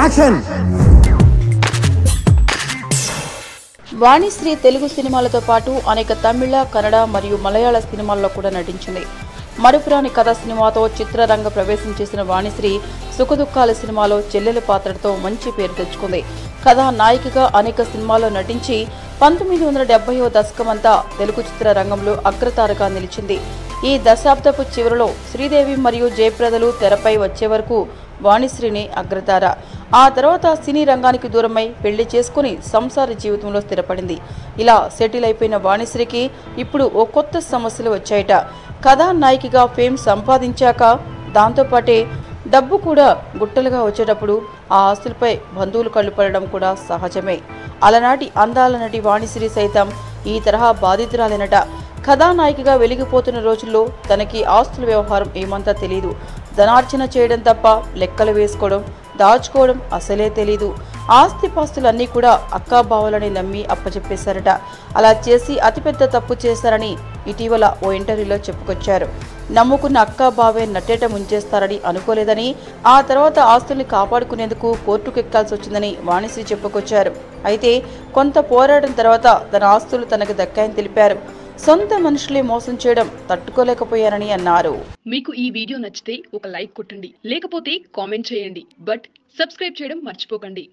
Action Vanisri Telugu సినిమాలతో పాటు అనేక తమిళ కన్నడ మరియు మలయాళ సినిమాల్లో కూడా నటించింది. మరుపురాని కథ సినిమాతో చిత్రరంగ ప్రవేశం చేసిన వాణిశ్రీ సుఖదుఖాల సినిమాలో చెల్లెల పాత్రతో మంచి పేరు తెచ్చుకుంది. కథా నాయికగా అనేక సినిమాల్లో నటించి పంతొమ్మిది వందల డెబ్బైవ దశకమంతా తెలుగు చిత్ర రంగంలో అగ్రతారగా నిలిచింది. ఈ దశాబ్దపు చివరిలో శ్రీదేవి మరియు జయప్రదలు తెరపై వచ్చే వరకు వాణిశ్రీని అగ్రతార. ఆ తర్వాత సినీ రంగానికి దూరమై పెళ్ళి చేసుకుని సంసార జీవితంలో స్థిరపడింది. ఇలా సెటిల్ అయిపోయిన వాణిశ్రీకి ఇప్పుడు ఓ కొత్త సమస్యలు వచ్చాయట. కథానాయికగా ఫేమ్ సంపాదించాక దాంతోపాటే డబ్బు కూడా గుట్టలుగా వచ్చేటప్పుడు ఆ ఆస్తులపై బంధువులు కళ్ళు పడడం కూడా సహజమే. అలనాటి అందాల నటి వాణిశ్రీ సైతం ఈ తరహా బాధితురాలేనట. కథానాయికగా వెలిగిపోతున్న రోజుల్లో తనకి ఆస్తుల వ్యవహారం ఏమంతా తెలియదు ధనార్జన చేయడం తప్ప లెక్కలు వేసుకోవడం దాచుకోవడం అసలే తెలీదు. ఆస్తిపాస్తులన్నీ కూడా అక్కాబావలని నమ్మి అప్పచెప్పేశారట అలా చేసి అతిపెద్ద తప్పు చేశారని ఇటీవల ఓ ఇంటర్వ్యూలో చెప్పుకొచ్చారు. నమ్ముకున్న అక్కా బావే నట్టేట ముంచేస్తారని అనుకోలేదని ఆ తర్వాత ఆస్తుల్ని కాపాడుకునేందుకు కోర్టుకు ఎక్కాల్సి వచ్చిందని వాణిశ్రీ చెప్పుకొచ్చారు. అయితే కొంత పోరాటం తర్వాత తన ఆస్తులు తనకు దక్కాయని తెలిపారు. సొంత మనుషులే మోసం చేయడం తట్టుకోలేకపోయారని అన్నారు. మీకు ఈ వీడియో నచ్చితే ఒక లైక్ కొట్టండి లేకపోతే కామెంట్ చేయండి బట్ సబ్స్క్రైబ్ చేయడం మర్చిపోకండి.